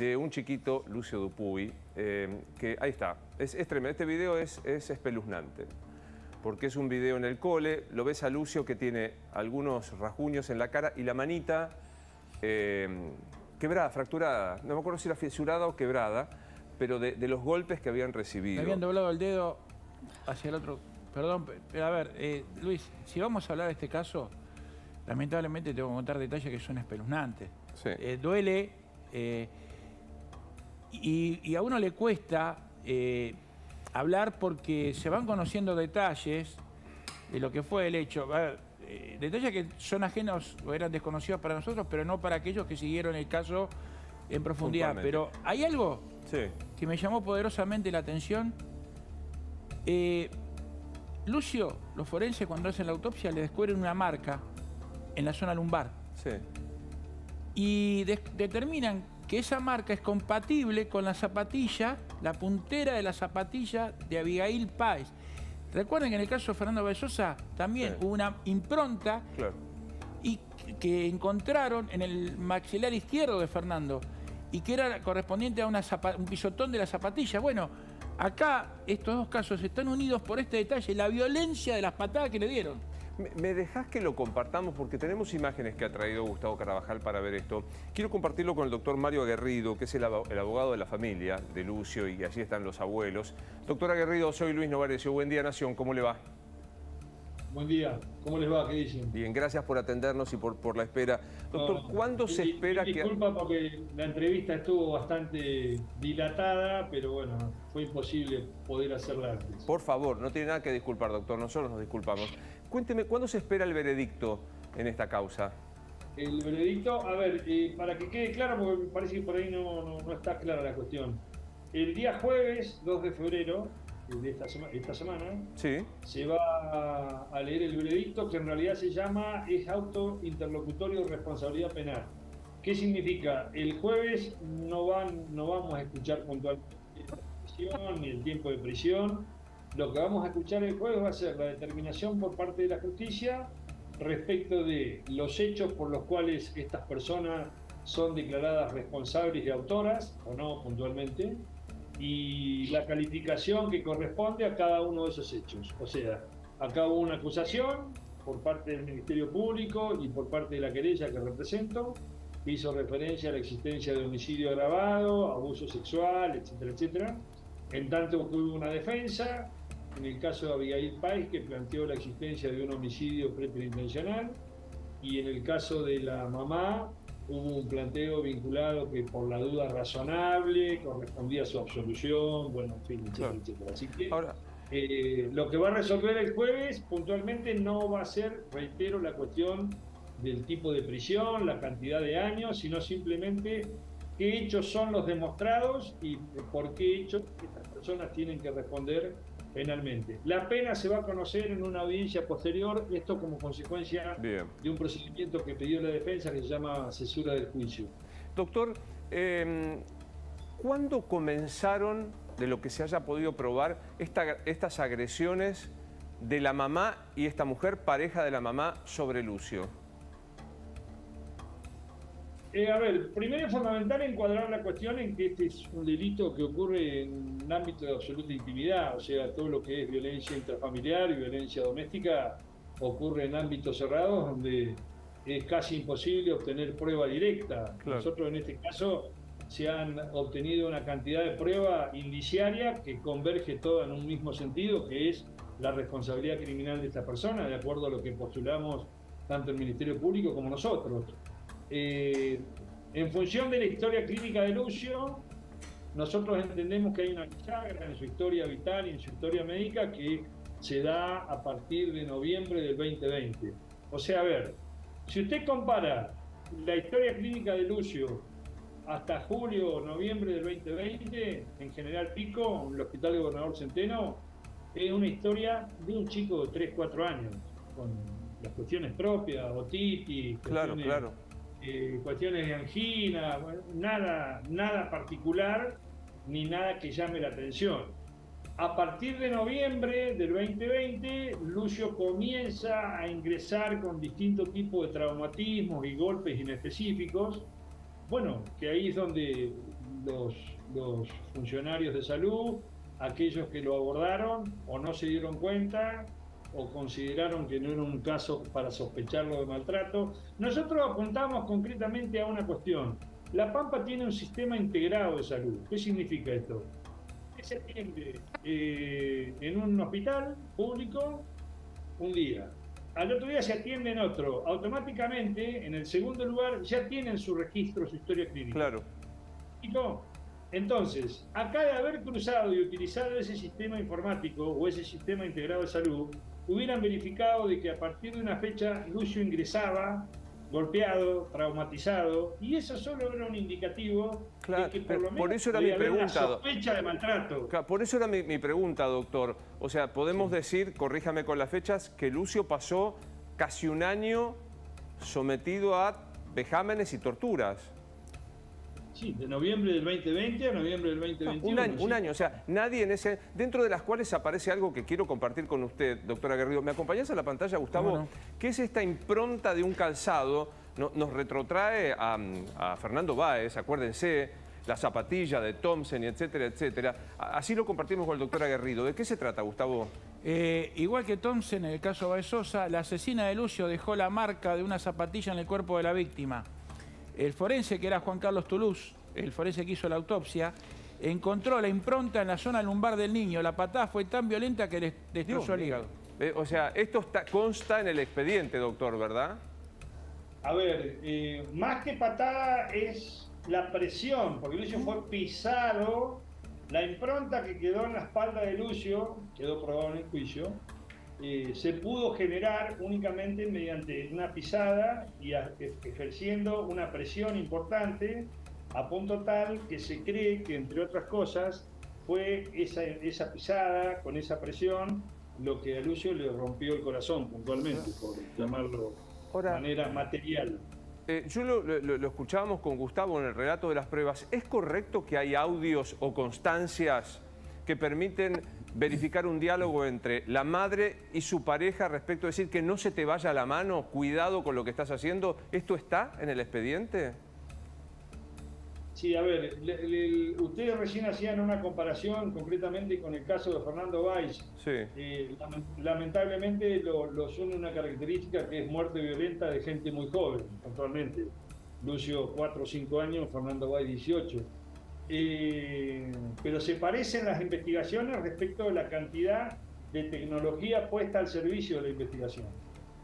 de un chiquito, Lucio Dupuy, eh, que ahí está, es, tremendo. Este video es, es espeluznante, porque es un video en el cole, lo ves a Lucio que tiene algunos rasguños en la cara y la manita eh, quebrada, fracturada, no me acuerdo si era fisurada o quebrada, pero de, los golpes que habían recibido. habían doblado el dedo hacia el otro. Perdón, pero a ver, eh, Luis, si vamos a hablar de este caso, lamentablemente tengo que contar detalles que son espeluznantes. duele y, a uno le cuesta eh, hablar porque se van conociendo detalles de lo que fue el hecho. Eh, detalles que son ajenos o eran desconocidos para nosotros, pero no para aquellos que siguieron el caso en profundidad. Pero hay algo que me llamó poderosamente la atención. Eh, Lucio, los forenses cuando hacen la autopsia le descubren una marca en la zona lumbar. Sí. Y determinan que esa marca es compatible con la zapatilla, la puntera de la zapatilla de Abigail Páez. Recuerden que en el caso de Fernando Besosa también hubo una impronta y que encontraron en el maxilar izquierdo de Fernando y que era correspondiente a una un pisotón de la zapatilla. Bueno, acá estos dos casos están unidos por este detalle, la violencia de las patadas que le dieron. ¿Me dejás que lo compartamos? Porque tenemos imágenes que ha traído Gustavo Carabajal para ver esto. Quiero compartirlo con el doctor Mario Aguerrido, que es el, abogado de la familia de Lucio y allí están los abuelos. Doctor Aguerrido, soy Luis Novarecio. Buen día, Nación. ¿Cómo le va? Buen día, ¿cómo les va? ¿Qué dicen? Bien, gracias por atendernos y por, por la espera. Doctor, ¿cuándo se espera que...? Disculpa porque la entrevista estuvo bastante dilatada, pero bueno, fue imposible poder hacerla antes. Por favor, no tiene nada que disculpar, doctor, nosotros nos disculpamos. Cuénteme, ¿cuándo se espera el veredicto en esta causa? El veredicto, a ver, eh, para que quede claro, porque me parece que por ahí no, no está clara la cuestión. El día jueves, 2 de febrero, de esta, esta semana, se va a, leer el veredicto que en realidad se llama es auto interlocutorio de responsabilidad penal. ¿Qué significa? El jueves no, van, no vamos a escuchar puntualmente la ni el tiempo de prisión. Lo que vamos a escuchar el jueves va a ser la determinación por parte de la justicia respecto de los hechos por los cuales estas personas son declaradas responsables y autoras, o no puntualmente, y la calificación que corresponde a cada uno de esos hechos. O sea, acá hubo una acusación por parte del Ministerio Público y por parte de la querella que represento, que hizo referencia a la existencia de homicidio agravado, abuso sexual, etcétera, etcétera. En tanto que hubo una defensa, en el caso de Abigail Pais, que planteó la existencia de un homicidio preperintencional, y en el caso de la mamá, hubo un planteo vinculado que por la duda razonable correspondía a su absolución, bueno, en fin, etcétera, etcétera. Así que Ahora, eh, lo que va a resolver el jueves puntualmente no va a ser, reitero, la cuestión del tipo de prisión, la cantidad de años, sino simplemente qué hechos son los demostrados y por qué hechos estas personas tienen que responder penalmente. La pena se va a conocer en una audiencia posterior, esto como consecuencia de un procedimiento que pidió la defensa que se llama cesura del juicio. Doctor, em, ¿cuándo comenzaron, de lo que se haya podido probar, estas agresiones de la mamá y esta mujer, pareja de la mamá, sobre Lucio? Eh, a ver, primero es fundamental encuadrar la cuestión en que este es un delito que ocurre en un ámbito de absoluta intimidad, o sea, todo lo que es violencia intrafamiliar y violencia doméstica ocurre en ámbitos cerrados donde es casi imposible obtener prueba directa. Nosotros en este caso se han obtenido una cantidad de prueba indiciaria que converge toda en un mismo sentido, que es la responsabilidad criminal de esta persona, de acuerdo a lo que postulamos tanto el Ministerio Público como nosotros. Eh, en función de la historia clínica de Lucio, nosotros entendemos que hay una chagra en su historia vital y en su historia médica que se da a partir de noviembre del 2020. O sea, a ver, si usted compara la historia clínica de Lucio hasta julio o noviembre del 2020, en General Pico, en el Hospital de Gobernador Centeno, es una historia de un chico de 3, 4 años, con las cuestiones propias, otitis, claro, claro eh, cuestiones de angina, nada, nada particular ni nada que llame la atención. A partir de noviembre del 2020, Lucio comienza a ingresar con distintos tipos de traumatismos y golpes inespecíficos. Bueno, que ahí es donde los, los funcionarios de salud, aquellos que lo abordaron o no se dieron cuenta o consideraron que no era un caso para sospecharlo de maltrato. Nosotros apuntamos concretamente a una cuestión. La Pampa tiene un sistema integrado de salud. ¿Qué significa esto? Que se atiende eh, en un hospital público un día. Al otro día se atiende en otro. Automáticamente, en el segundo lugar, ya tienen su registro, su historia clínica. Claro. Entonces, acá de haber cruzado y utilizado ese sistema informático o ese sistema integrado de salud, hubieran verificado de que a partir de una fecha Lucio ingresaba golpeado, traumatizado, y eso solo era un indicativo de que por lo menos por eso era mi pregunta, sospecha de maltrato. por eso era mi, pregunta, doctor. O sea, podemos decir, corríjame con las fechas, que Lucio pasó casi un año sometido a vejámenes y torturas. Sí, de noviembre del 2020 a noviembre del 2021. un año, un año, o sea, nadie en ese... Dentro de las cuales aparece algo que quiero compartir con usted, doctora Guerrido. ¿Me acompañas a la pantalla, Gustavo? ¿Qué es esta impronta de un calzado? nos retrotrae a, Fernando Báez, acuérdense, la zapatilla de Thompson, etcétera, etcétera. Así lo compartimos con el doctor Aguerrido. ¿De qué se trata, Gustavo? Eh, igual que Thompson, en el caso Baez Sosa, la asesina de Lucio dejó la marca de una zapatilla en el cuerpo de la víctima. El forense, que era Juan Carlos Toulouse, el forense que hizo la autopsia, encontró la impronta en la zona lumbar del niño. La patada fue tan violenta que le destrozó el hígado. Eh, o sea, esto consta en el expediente, doctor, ¿verdad? A ver, eh, más que patada es la presión, porque Lucio fue pisado. La impronta que quedó en la espalda de Lucio, quedó probado en el juicio, eh, se pudo generar únicamente mediante una pisada y ejerciendo una presión importante a punto tal que se cree que, entre otras cosas, fue esa, esa pisada con esa presión lo que a Lucio le rompió el corazón puntualmente, por llamarlo de manera material. Eh, yo lo, lo, escuchábamos con Gustavo en el relato de las pruebas. ¿Es correcto que hay audios o constancias que permiten verificar un diálogo entre la madre y su pareja respecto a decir que no se te vaya la mano, cuidado con lo que estás haciendo. ¿Esto está en el expediente? Sí, a ver, ustedes recién hacían una comparación concretamente con el caso de Fernando Valls. Sí. Eh, lamentablemente lo, lo une una característica que es muerte violenta de gente muy joven, actualmente. Lucio 4 o 5 años, Fernando Valls 18 eh, pero se parecen las investigaciones respecto de la cantidad de tecnología puesta al servicio de la investigación.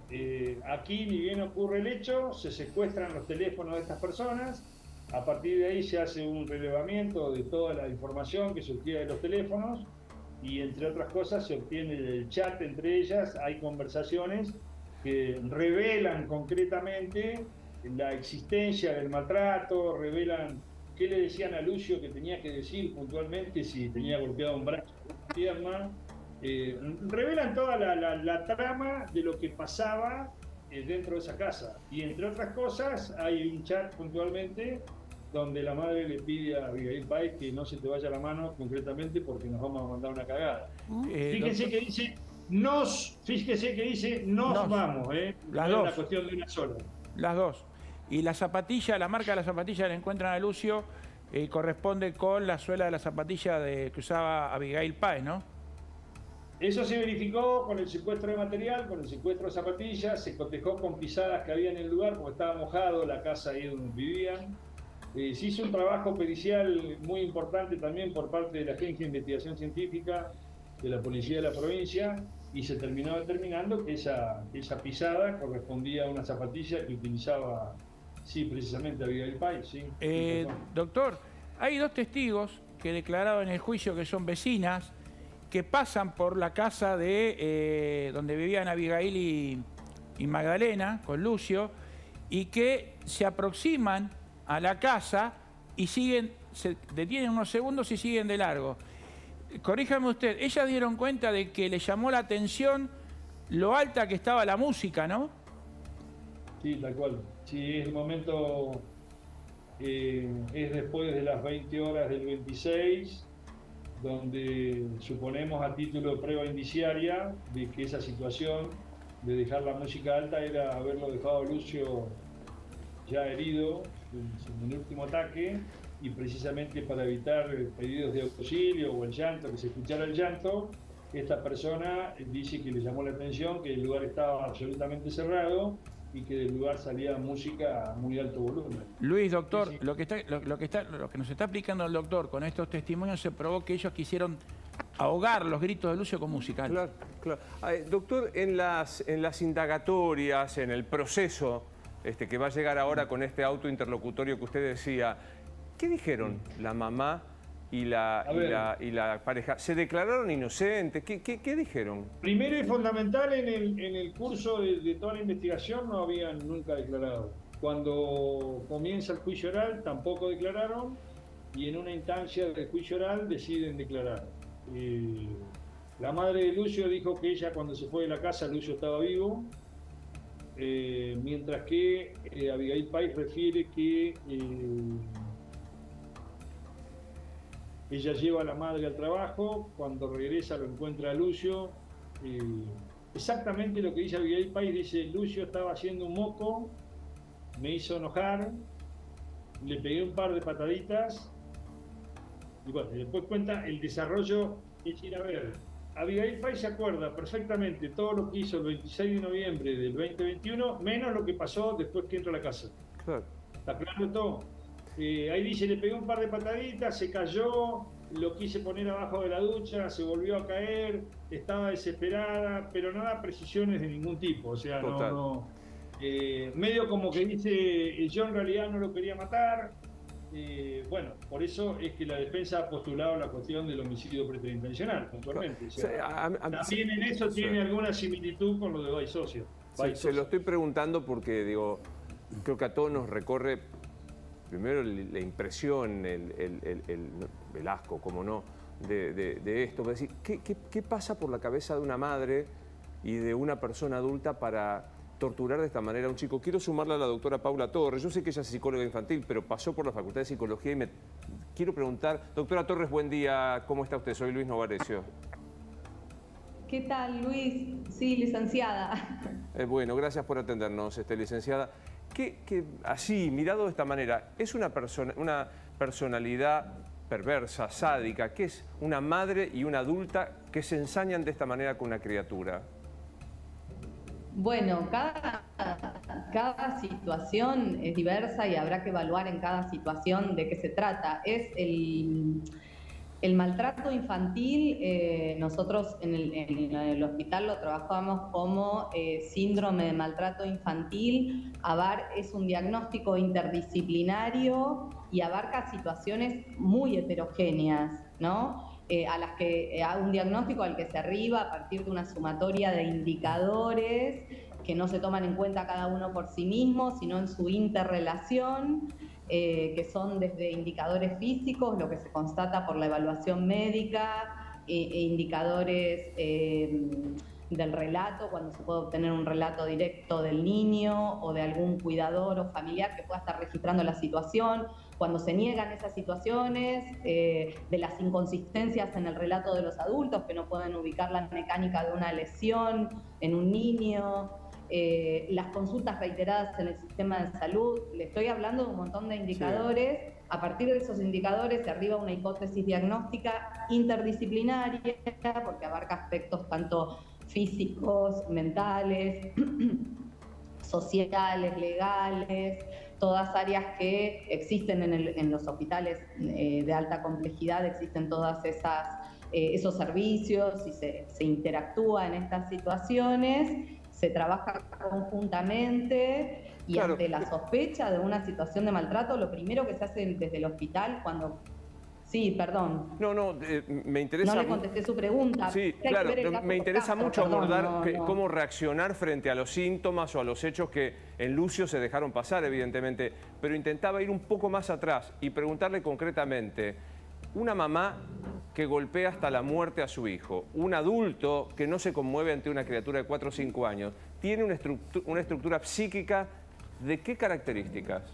Eh, aquí, ni bien ocurre el hecho, se secuestran los teléfonos de estas personas, a partir de ahí se hace un relevamiento de toda la información que se obtiene de los teléfonos y entre otras cosas se obtiene el chat entre ellas, hay conversaciones que revelan concretamente la existencia del maltrato, revelan qué le decían a Lucio que tenía que decir puntualmente si tenía golpeado un brazo o una pierna. Eh, revelan toda la, trama de lo que pasaba eh, dentro de esa casa. Y entre otras cosas, hay un chat puntualmente donde la madre le pide a Abigail Páez que no se te vaya la mano concretamente porque nos vamos a mandar una cagada. Eh, fíjense que dice nos, fíjese que dice nos, vamos, ¿eh? Las dos. Es una cuestión de una sola. Las dos. Y la zapatilla, la marca de la zapatilla la encuentran a Lucio, eh, corresponde con la suela de la zapatilla que usaba Abigail Páez, ¿no? Eso se verificó con el secuestro de material, con el secuestro de zapatillas, se cotejó con pisadas que había en el lugar porque estaba mojado la casa ahí donde vivían. Eh, se hizo un trabajo pericial muy importante también por parte de la Agencia de Investigación Científica de la Policía de la provincia y se terminó determinando que esa, esa pisada correspondía a una zapatilla que utilizaba Sí, precisamente el país, sí. Eh, doctor, hay dos testigos que declararon en el juicio que son vecinas, que pasan por la casa de eh, donde vivían Abigail y, y, Magdalena, con Lucio, y que se aproximan a la casa y siguen, se detienen unos segundos y siguen de largo. Corríjame usted, ellas dieron cuenta de que le llamó la atención lo alta que estaba la música, ¿no? Sí, tal cual. Sí, el momento eh, es después de las 20 horas del 26, donde suponemos a título de prueba indiciaria de que esa situación de dejar la música alta era haberlo dejado Lucio ya herido en, el último ataque y precisamente para evitar pedidos de auxilio o el llanto, que se escuchara el llanto, esta persona dice que le llamó la atención que el lugar estaba absolutamente cerrado y que del lugar salía música a muy alto volumen. Luis, doctor, Lo, que está, lo, que está, lo que nos está explicando el doctor con estos testimonios se probó que ellos quisieron ahogar los gritos de Lucio con música. Claro, claro. doctor, en las, en las indagatorias, en el proceso este, que va a llegar ahora con este auto interlocutorio que usted decía, ¿qué dijeron la mamá y la, y la, pareja. ¿Se declararon inocentes? ¿Qué, qué, dijeron? Primero y fundamental, en el, en el curso de, toda la investigación no habían nunca declarado. Cuando comienza el juicio oral tampoco declararon y en una instancia del juicio oral deciden declarar. Eh, la madre de Lucio dijo que ella cuando se fue de la casa Lucio estaba vivo, eh, mientras que eh, Abigail Pais refiere que ella lleva a la madre al trabajo, cuando regresa lo encuentra a Lucio. exactamente lo que dice Abigail Pais, dice, Lucio estaba haciendo un moco, me hizo enojar, le pegué un par de pataditas, y bueno, después cuenta el desarrollo, es ir a ver. Abigail Pais se acuerda perfectamente todo lo que hizo el 26 de noviembre del 2021, menos lo que pasó después que entró a la casa. Claro. ¿Está claro todo? Eh, ahí dice, le pegué un par de pataditas, se cayó, lo quise poner abajo de la ducha, se volvió a caer, estaba desesperada, pero nada precisiones de ningún tipo. O sea, no, eh, medio como que dice, eh, yo en realidad no lo quería matar. bueno, por eso es que la defensa ha postulado la cuestión del homicidio preterintencional, puntualmente. también en eso tiene alguna similitud con lo de Baisocio. se lo estoy preguntando porque, digo, creo que a todos nos recorre primero la impresión, el, asco, como no, de, esto. Decir, ¿qué, pasa por la cabeza de una madre y de una persona adulta para torturar de esta manera a un chico? Quiero sumarle a la doctora Paula Torres. Yo sé que ella es psicóloga infantil, pero pasó por la Facultad de Psicología y me quiero preguntar, doctora Torres, buen día, ¿cómo está usted? Soy Luis Novarecio. ¿Qué tal, Luis? Sí, licenciada. Eh, bueno, gracias por atendernos, este, licenciada que, así, mirado de esta manera, es una, persona, una personalidad perversa, sádica, que es una madre y una adulta que se ensañan de esta manera con una criatura? Bueno, cada, cada situación es diversa y habrá que evaluar en cada situación de qué se trata. Es el el maltrato infantil, eh, nosotros en el, hospital lo trabajamos como eh, síndrome de maltrato infantil. ABAR es un diagnóstico interdisciplinario y abarca situaciones muy heterogéneas, ¿no? Eh, a las que a un diagnóstico al que se arriba a partir de una sumatoria de indicadores que no se toman en cuenta cada uno por sí mismo, sino en su interrelación. Eh, que son desde indicadores físicos, lo que se constata por la evaluación médica, e, e indicadores eh, del relato, cuando se puede obtener un relato directo del niño o de algún cuidador o familiar que pueda estar registrando la situación, cuando se niegan esas situaciones, eh, de las inconsistencias en el relato de los adultos que no pueden ubicar la mecánica de una lesión en un niño, eh, las consultas reiteradas en el sistema de salud. Le estoy hablando de un montón de indicadores. A partir de esos indicadores se arriba una hipótesis diagnóstica interdisciplinaria, porque abarca aspectos tanto físicos, mentales, sociales, legales, todas áreas que existen en, los hospitales eh, de alta complejidad, existen todas esas eh, esos servicios y se, se interactúa en estas situaciones se trabaja conjuntamente y ante la sospecha de una situación de maltrato, lo primero que se hace desde el hospital cuando... Sí, perdón. No, no, eh, me interesa... No le contesté su pregunta. Sí, claro, me interesa mucho abordar cómo reaccionar frente a los síntomas o a los hechos que en Lucio se dejaron pasar, evidentemente, pero intentaba ir un poco más atrás y preguntarle concretamente, una mamá que golpea hasta la muerte a su hijo, un adulto que no se conmueve ante una criatura de 4 o 5 años, tiene una, estructura psíquica de qué características?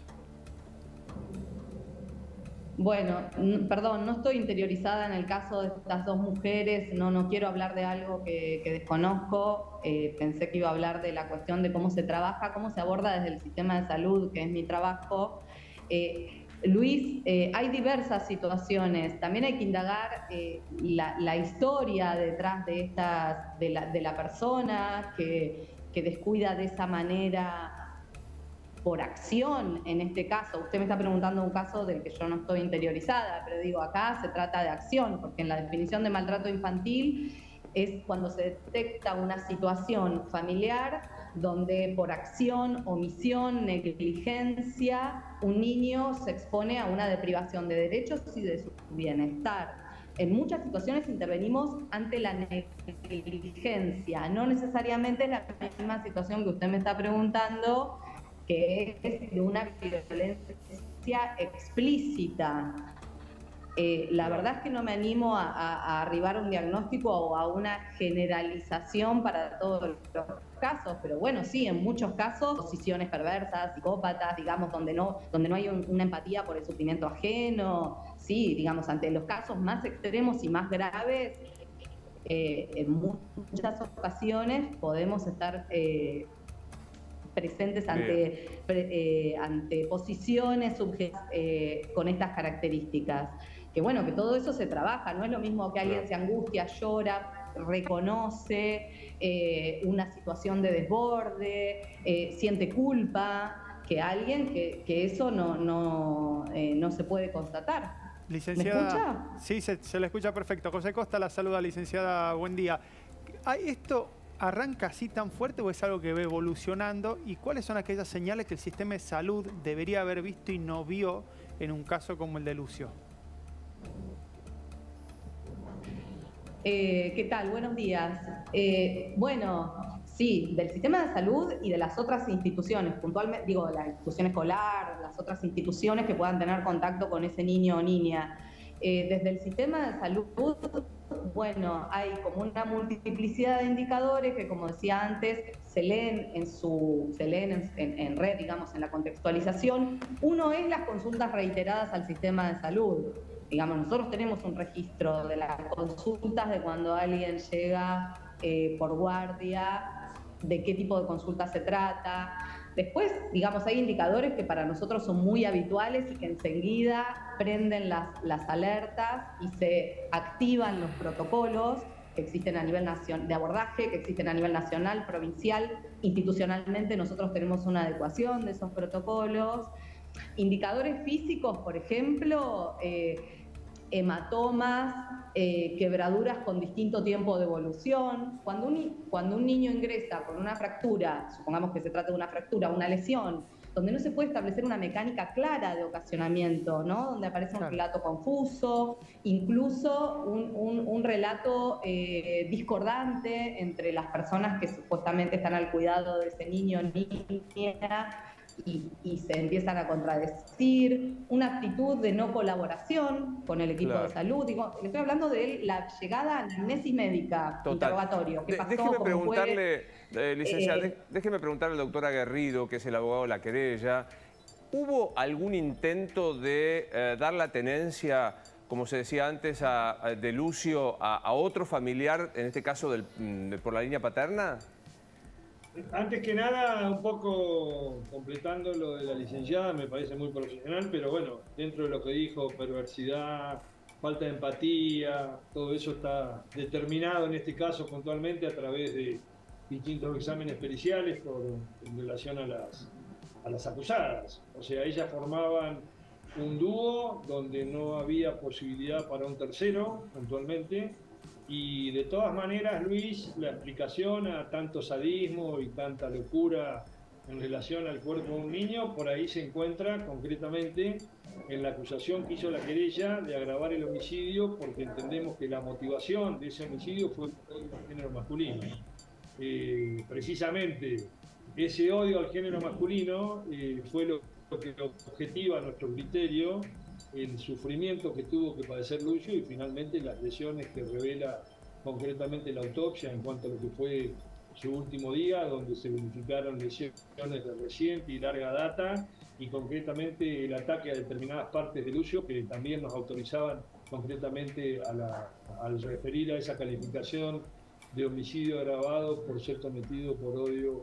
Bueno, perdón, no estoy interiorizada en el caso de estas dos mujeres, no, no quiero hablar de algo que, desconozco, eh, pensé que iba a hablar de la cuestión de cómo se trabaja, cómo se aborda desde el sistema de salud, que es mi trabajo. Eh, Luis, eh, hay diversas situaciones. También hay que indagar eh, la, historia detrás de, estas, de, la, persona que, que, descuida de esa manera por acción, en este caso. Usted me está preguntando un caso del que yo no estoy interiorizada, pero digo, acá se trata de acción, porque en la definición de maltrato infantil es cuando se detecta una situación familiar donde por acción, omisión, negligencia, un niño se expone a una deprivación de derechos y de su bienestar. En muchas situaciones intervenimos ante la negligencia, no necesariamente la misma situación que usted me está preguntando, que es de una violencia explícita. Eh, la verdad es que no me animo a, arribar a un diagnóstico o a una generalización para todos los casos, pero bueno, sí, en muchos casos, posiciones perversas, psicópatas, digamos, donde no, donde no hay una empatía por el sufrimiento ajeno, sí, digamos, ante los casos más extremos y más graves, eh, en muchas ocasiones podemos estar eh, presentes ante, ante posiciones con estas características. Que bueno, que todo eso se trabaja, no es lo mismo que alguien se angustia, llora, reconoce eh, una situación de desborde, eh, siente culpa, que alguien que, eso no, no, eh, no se puede constatar. Licenciada, ¿Me? Sí, se, se le escucha perfecto. José Costa la saluda, licenciada, buen día. ¿Esto arranca así tan fuerte o es algo que va evolucionando? ¿Y cuáles son aquellas señales que el sistema de salud debería haber visto y no vio en un caso como el de Lucio? Eh, ¿Qué tal? Buenos días. Eh, bueno, sí, del sistema de salud y de las otras instituciones, puntualmente, digo, la institución escolar, las otras instituciones que puedan tener contacto con ese niño o niña. Eh, desde el sistema de salud, bueno, hay como una multiplicidad de indicadores que, como decía antes, se leen en su, se leen en, en red, digamos, en la contextualización. Uno es las consultas reiteradas al sistema de salud digamos, nosotros tenemos un registro de las consultas de cuando alguien llega eh, por guardia, de qué tipo de consulta se trata. Después, digamos, hay indicadores que para nosotros son muy habituales y que enseguida prenden las, las alertas y se activan los protocolos que existen a nivel de abordaje, que existen a nivel nacional, provincial, institucionalmente nosotros tenemos una adecuación de esos protocolos. Indicadores físicos, por ejemplo, eh, hematomas, eh, quebraduras con distinto tiempo de evolución. Cuando un, cuando un niño ingresa con una fractura, supongamos que se trata de una fractura, una lesión, donde no se puede establecer una mecánica clara de ocasionamiento, ¿no? donde aparece un relato confuso, incluso un, relato eh, discordante entre las personas que supuestamente están al cuidado de ese niño o niña y, se empiezan a contradecir, una actitud de no colaboración con el equipo de salud. Digo, estoy hablando de la llegada a la amnesis médica, interrogatorio. ¿Qué pasó, déjeme preguntarle, eh, licenciada, eh, déjeme preguntarle al doctor Aguerrido, que es el abogado de la querella, ¿hubo algún intento de eh, dar la tenencia como se decía antes, de Lucio a, otro familiar, en este caso del, mm, por la línea paterna? Antes que nada, un poco completando lo de la licenciada, me parece muy profesional, pero bueno, dentro de lo que dijo, perversidad, falta de empatía, todo eso está determinado en este caso puntualmente a través de distintos exámenes periciales por, en relación a las, a las acusadas. O sea, ellas formaban un dúo donde no había posibilidad para un tercero, puntualmente, y de todas maneras, Luis, la explicación a tanto sadismo y tanta locura en relación al cuerpo de un niño, por ahí se encuentra concretamente en la acusación que hizo la querella de agravar el homicidio, porque entendemos que la motivación de ese homicidio fue el género masculino. Eh, precisamente ese odio al género masculino eh, fue lo, lo que objetiva nuestro criterio el sufrimiento que tuvo que padecer Lucio y finalmente las lesiones que revela concretamente la autopsia en cuanto a lo que fue su último día, donde se verificaron lesiones de reciente y larga data y concretamente el ataque a determinadas partes de Lucio que también nos autorizaban concretamente al referir a esa calificación de homicidio agravado por ser cometido por odio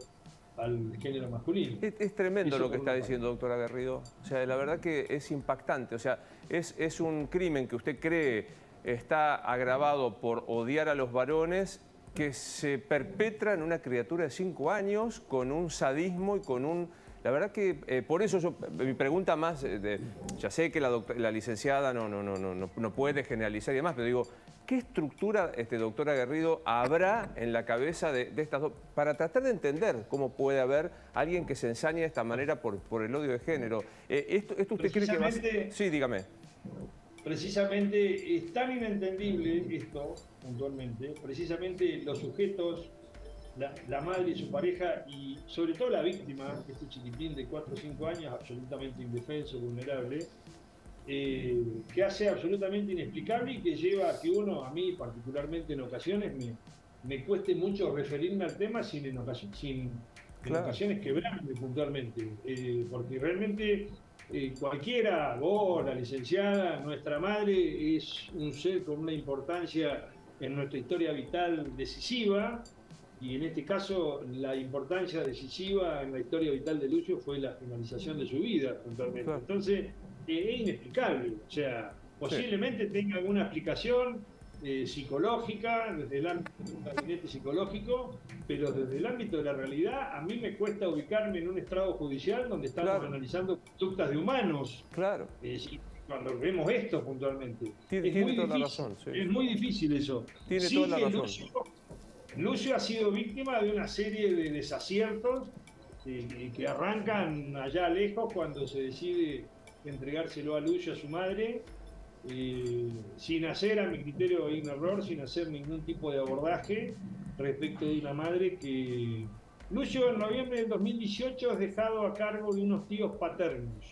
al género masculino. Es, tremendo lo que está diciendo, doctora Garrido. O sea, la verdad que es impactante. O sea, es, es un crimen que usted cree está agravado por odiar a los varones que se perpetra en una criatura de cinco años con un sadismo y con un... La verdad que eh, por eso yo, mi pregunta más, eh, ya sé que la, la licenciada no, no, no, no, no puede generalizar y demás, pero digo, ¿Qué estructura, este, doctora Garrido, habrá en la cabeza de, estas dos, para tratar de entender cómo puede haber alguien que se ensañe de esta manera por, por el odio de género? Eh, esto, ¿Esto usted cree que va a Sí, dígame. Precisamente es tan inentendible esto, puntualmente, precisamente los sujetos, la, madre y su pareja, y sobre todo la víctima, este chiquitín de 4 o 5 años, absolutamente indefenso, vulnerable, eh, que hace absolutamente inexplicable y que lleva a que uno, a mí particularmente en ocasiones, me, me cueste mucho referirme al tema sin en, ocasiones, sin, en ocasiones quebrarme puntualmente, eh, porque realmente eh, cualquiera, vos, la licenciada, nuestra madre, es un ser con una importancia en nuestra historia vital decisiva, y en este caso la importancia decisiva en la historia vital de Lucio fue la finalización de su vida, puntualmente. Entonces, es inexplicable. O sea, posiblemente tenga alguna explicación eh, psicológica, desde el ámbito un gabinete psicológico, pero desde el ámbito de la realidad, a mí me cuesta ubicarme en un estrado judicial donde estamos analizando conductas de humanos. Claro. cuando vemos esto puntualmente. Tiene, es, muy toda difícil, la razón, es muy difícil eso. Tiene toda la razón. Lucio, ha sido víctima de una serie de desaciertos eh, que arrancan allá lejos cuando se decide entregárselo a Lucio, a su madre, sin hacer, a mi criterio, un error, sin hacer ningún tipo de abordaje respecto de una madre que... Lucio en noviembre del 2018 es dejado a cargo de unos tíos paternos,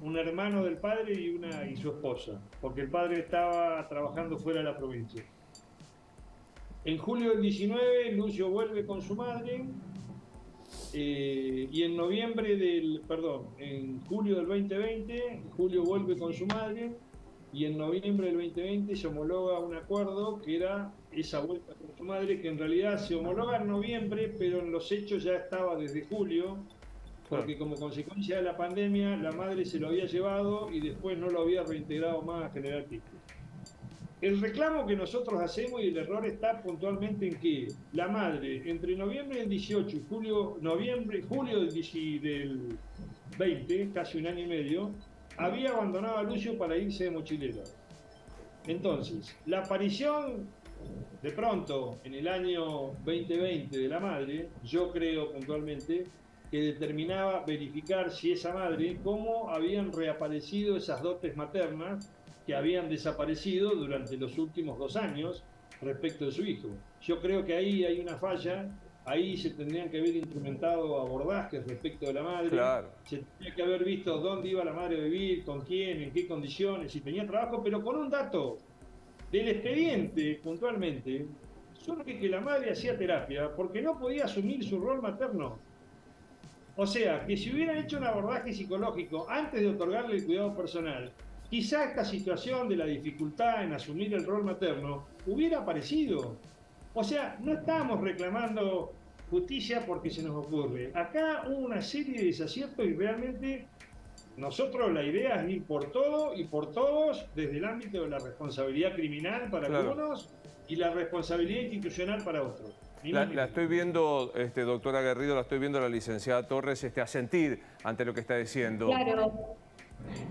un hermano del padre y, una, y su esposa, porque el padre estaba trabajando fuera de la provincia. En julio del 19, Lucio vuelve con su madre, eh, y en noviembre del, perdón, en julio del 2020, Julio vuelve con su madre y en noviembre del 2020 se homologa un acuerdo que era esa vuelta con su madre, que en realidad se homologa en noviembre, pero en los hechos ya estaba desde julio, porque como consecuencia de la pandemia la madre se lo había llevado y después no lo había reintegrado más a General Pico. El reclamo que nosotros hacemos y el error está puntualmente en que la madre, entre noviembre del 18 y julio, noviembre, julio del, del 20, casi un año y medio, había abandonado a Lucio para irse de mochilero. Entonces, la aparición de pronto en el año 2020 de la madre, yo creo puntualmente que determinaba verificar si esa madre, cómo habían reaparecido esas dotes maternas que habían desaparecido durante los últimos dos años respecto de su hijo. Yo creo que ahí hay una falla, ahí se tendrían que haber instrumentado abordajes respecto de la madre, se tendría que haber visto dónde iba la madre a vivir, con quién, en qué condiciones, si tenía trabajo, pero con un dato del expediente puntualmente, solo que, que la madre hacía terapia porque no podía asumir su rol materno. O sea, que si hubieran hecho un abordaje psicológico antes de otorgarle el cuidado personal, quizá esta situación de la dificultad en asumir el rol materno hubiera aparecido. O sea, no estamos reclamando justicia porque se nos ocurre. Acá hubo una serie de desaciertos y realmente nosotros la idea es ir por todo y por todos desde el ámbito de la responsabilidad criminal para algunos y la responsabilidad institucional para otros. La, estoy viendo, este, doctora Guerrido, la estoy viendo la licenciada Torres este, asentir ante lo que está diciendo. Claro.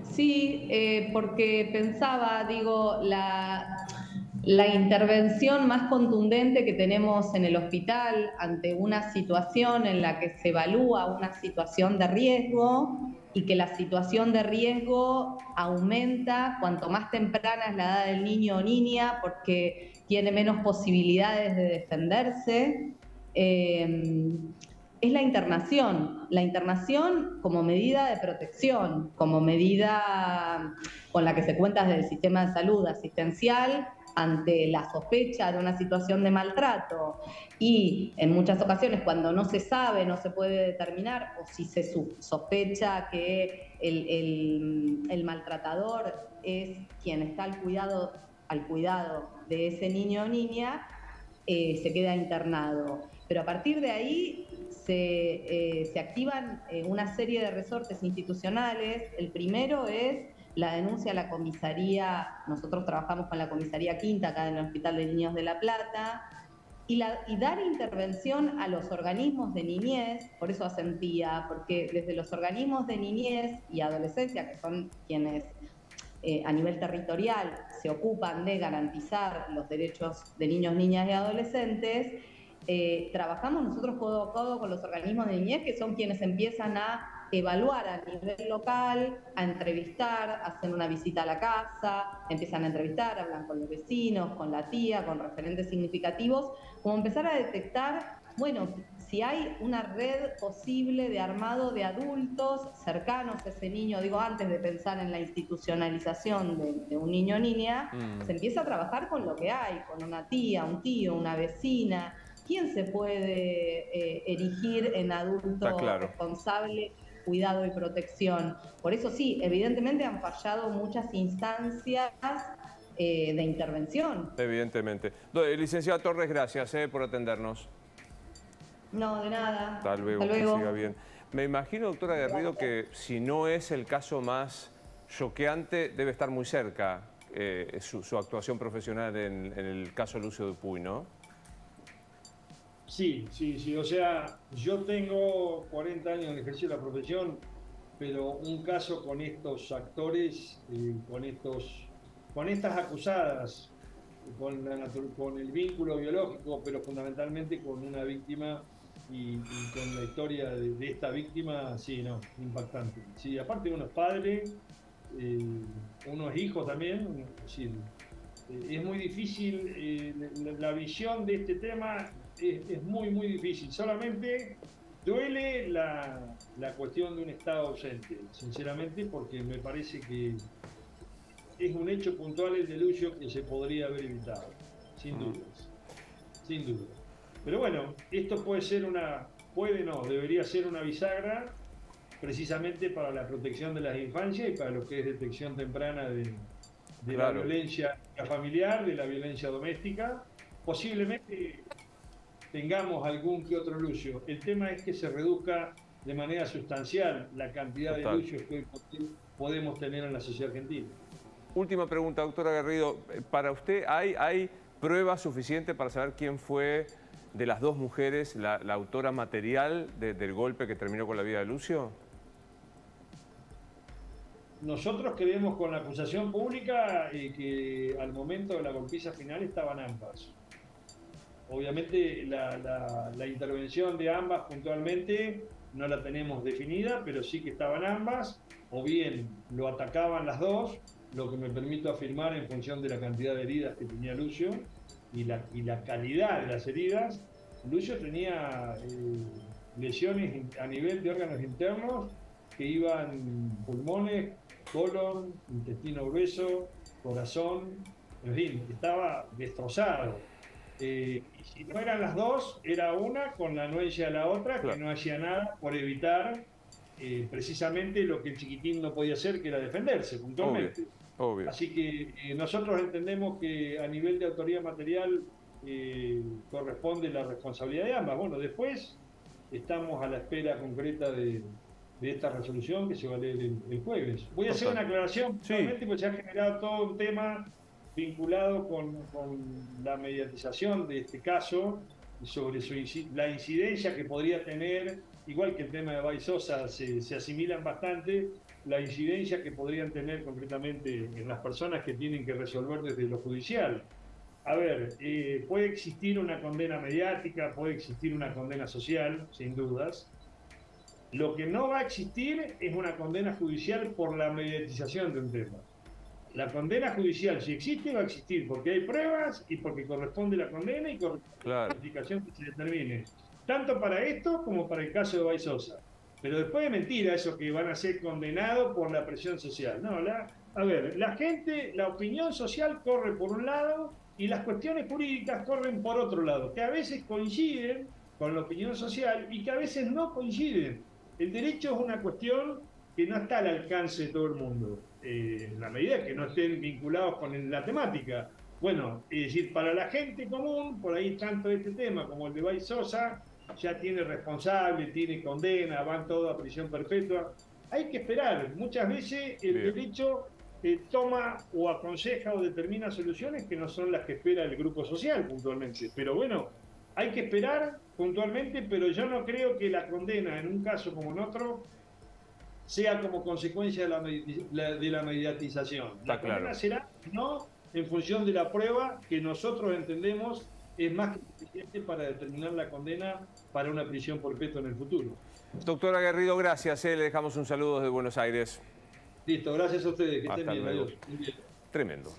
Sí, eh, porque pensaba, digo, la, la intervención más contundente que tenemos en el hospital ante una situación en la que se evalúa una situación de riesgo y que la situación de riesgo aumenta cuanto más temprana es la edad del niño o niña porque tiene menos posibilidades de defenderse. Eh, es la internación, la internación como medida de protección, como medida con la que se cuenta desde el sistema de salud asistencial ante la sospecha de una situación de maltrato y en muchas ocasiones cuando no se sabe, no se puede determinar o si se sospecha que el, maltratador es quien está al cuidado, al cuidado de ese niño o niña, eh, se queda internado. Pero a partir de ahí se, activan una serie de resortes institucionales. El primero es la denuncia a la comisaría, nosotros trabajamos con la comisaría quinta acá en el Hospital de Niños de La Plata, y, dar intervención a los organismos de niñez, por eso asentía, porque desde los organismos de niñez y adolescencia, que son quienes eh, a nivel territorial se ocupan de garantizar los derechos de niños, niñas y adolescentes, eh, trabajamos nosotros codo a codo con los organismos de niñez, que son quienes empiezan a evaluar a nivel local, a entrevistar, hacen una visita a la casa, empiezan a entrevistar, hablan con los vecinos, con la tía, con referentes significativos, como empezar a detectar, bueno, si hay una red posible de armado de adultos cercanos a ese niño, digo, antes de pensar en la institucionalización de, un niño o niña, mm. se empieza a trabajar con lo que hay, con una tía, un tío, una vecina. ¿Quién se puede eh, erigir en adulto responsable cuidado y protección. Por eso sí, evidentemente han fallado muchas instancias eh, de intervención. Evidentemente. Licenciada Torres, gracias eh, por atendernos. No, de nada. Tal vez que siga bien. Me imagino, doctora Garrido, que si no es el caso más choqueante, debe estar muy cerca eh, su, actuación profesional en, en, el caso Lucio Dupuy, ¿no? Sí, sí, sí. O sea, yo tengo 40 años en ejercicio de la profesión, pero un caso con estos actores, eh, con estos, con estas acusadas, con, con el vínculo biológico, pero fundamentalmente con una víctima y, con la historia de, esta víctima, sí, no, impactante. Sí, aparte uno es padre, eh, uno es hijo también, eh, es muy difícil la visión de este tema es, muy, muy difícil. Solamente duele la, la, cuestión de un Estado ausente, sinceramente, porque me parece que es un hecho puntual el de Lucio que se podría haber evitado, sin dudas, sin duda. Pero bueno, esto puede ser una, puede no, debería ser una bisagra precisamente para la protección de las infancias y para lo que es detección temprana de, la violencia familiar, de la violencia doméstica. Posiblemente tengamos algún que otro lucio. El tema es que se reduzca de manera sustancial la cantidad de lucios que hoy podemos tener en la sociedad argentina. Última pregunta, doctora Garrido. ¿Para usted hay, hay pruebas suficientes para saber quién fue de las dos mujeres la, autora material del golpe que terminó con la vida de Lucio? Nosotros creemos con la acusación pública eh, que al momento de la golpiza final estaban ambas. Obviamente la, intervención de ambas puntualmente no la tenemos definida, pero sí que estaban ambas, o bien lo atacaban las dos, lo que me permito afirmar en función de la cantidad de heridas que tenía Lucio y la, y la calidad de las heridas. Lucio tenía eh, lesiones a nivel de órganos internos que iban pulmones, colon, intestino grueso, corazón, en fin, estaba destrozado eh, y si no eran las dos, era una con la anuencia de la otra, que no hacía nada por evitar eh, precisamente lo que el chiquitín no podía hacer, que era defenderse puntualmente. Así que eh, nosotros entendemos que a nivel de autoría material corresponde la responsabilidad de ambas. Bueno, después estamos a la espera concreta de, esta resolución que se va a leer el, jueves. Voy a hacer una aclaración, sí. porque se ha generado todo un tema vinculado con, la mediatización de este caso sobre su, la incidencia que podría tener, igual que el tema de Baisosa se, se asimilan bastante, la incidencia que podrían tener concretamente en las personas que tienen que resolver desde lo judicial. A ver, eh, puede existir una condena mediática, puede existir una condena social, sin dudas. Lo que no va a existir es una condena judicial por la mediatización de un tema la condena judicial, si existe, va a existir, porque hay pruebas y porque corresponde la condena y corresponde la notificación que se determine. Tanto para esto como para el caso de Baisosa. Pero después de mentira eso que van a ser condenados por la presión social. No, la, a ver, la gente, la opinión social corre por un lado y las cuestiones jurídicas corren por otro lado, que a veces coinciden con la opinión social y que a veces no coinciden. El derecho es una cuestión que no está al alcance de todo el mundo eh, en la medida que no estén vinculados con la temática. Bueno, es decir, para la gente común, por ahí tanto este tema como el de Bay Sosa, ya tiene responsable, tiene condena, van todos a prisión perpetua. Hay que esperar. Muchas veces el derecho eh, toma o aconseja o determina soluciones que no son las que espera el grupo social puntualmente. Pero bueno, hay que esperar puntualmente, pero yo no creo que la condena en un caso como en otro sea como consecuencia de la, de la mediatización. la condena será no en función de la prueba que nosotros entendemos es más que suficiente para determinar la condena para una prisión perpetua en el futuro. Doctora Garrido, gracias. Eh. Le dejamos un saludo desde Buenos Aires. Listo, gracias a ustedes. Que estén bien. Adiós. Tremendo.